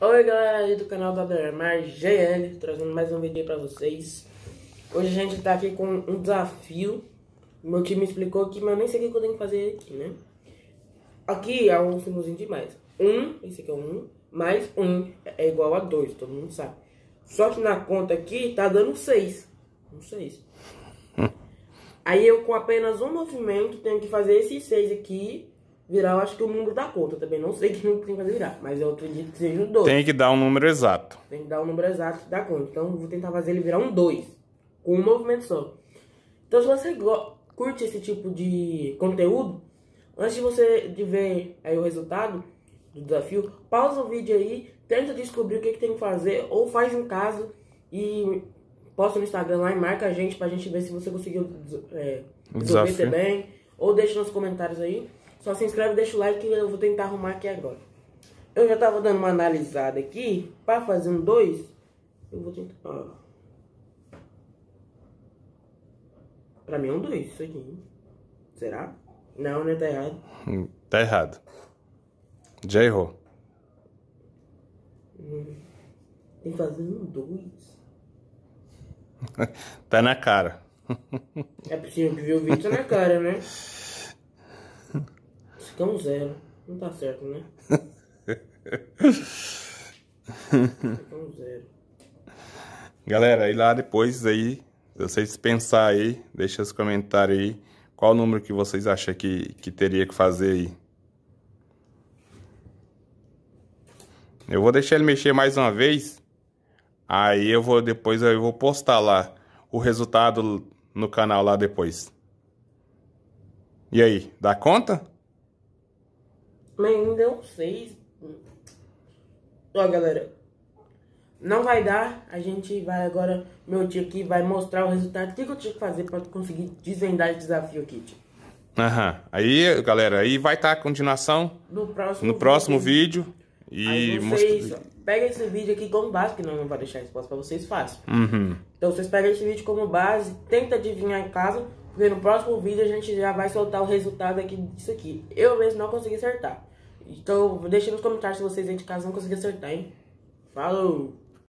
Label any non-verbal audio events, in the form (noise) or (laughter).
Oi galera aí do canal da Dermar GL, trazendo mais um vídeo pra vocês. Hoje a gente tá aqui com um desafio. Meu time explicou aqui, mas eu nem sei o que eu tenho que fazer aqui, né? Aqui é um símbolozinho de mais Um, esse aqui é um, mais um é igual a dois, todo mundo sabe. Só que na conta aqui tá dando seis. Um seis. Aí eu com apenas um movimento tenho que fazer esses seis aqui virar, eu acho que o número da conta. Também não sei (laughs) que número tem que fazer virar, mas eu acredito que seja um 2. Tem que dar um número exato. Tem que dar um número exato da conta. Então vou tentar fazer ele virar um 2, com um movimento só. Então se você curte esse tipo de conteúdo, antes de você de ver aí o resultado do desafio, pausa o vídeo aí, tenta descobrir o que, que tem que fazer, ou faz em casa e posta no Instagram lá e marca a gente pra gente ver se você conseguiu é, resolver bem. Ou deixa nos comentários aí. Só se inscreve deixa o like que eu vou tentar arrumar aqui agora. Eu já tava dando uma analisada aqui. Pra fazer um 2, eu vou tentar... Ó. Pra mim é um 2 isso aqui. Será? Não, né? Tá errado. Hum, tá errado. Já errou. Hum, tem que fazer um 2. (laughs) tá na cara. É possível que viu o vídeo tá na cara, né? (laughs) Fica um zero. Não tá certo, né? (laughs) Um zero. Galera, aí lá depois aí, se vocês pensar aí, deixa os comentários aí qual o número que vocês acham que, que teria que fazer aí. Eu vou deixar ele mexer mais uma vez. Aí eu vou depois eu vou postar lá o resultado no canal lá depois. E aí, dá conta? Mas ainda não sei. Ó, galera. Não vai dar. A gente vai agora. Meu tio aqui vai mostrar o resultado. O que, eu tinha que fazer para conseguir desvendar esse desafio aqui, tio? Aham. Aí, galera, aí vai estar tá a continuação no próximo, no vídeo. próximo vídeo. E aí vocês mostra... pega esse vídeo aqui como base, que não, não vai deixar a resposta para vocês fácil. Uhum. Então vocês pegam esse vídeo como base, tenta adivinhar em casa, porque no próximo vídeo a gente já vai soltar o resultado aqui disso aqui. Eu mesmo não consegui acertar. Então deixa nos comentários se vocês aí de casa não conseguiram acertar, hein? Falou!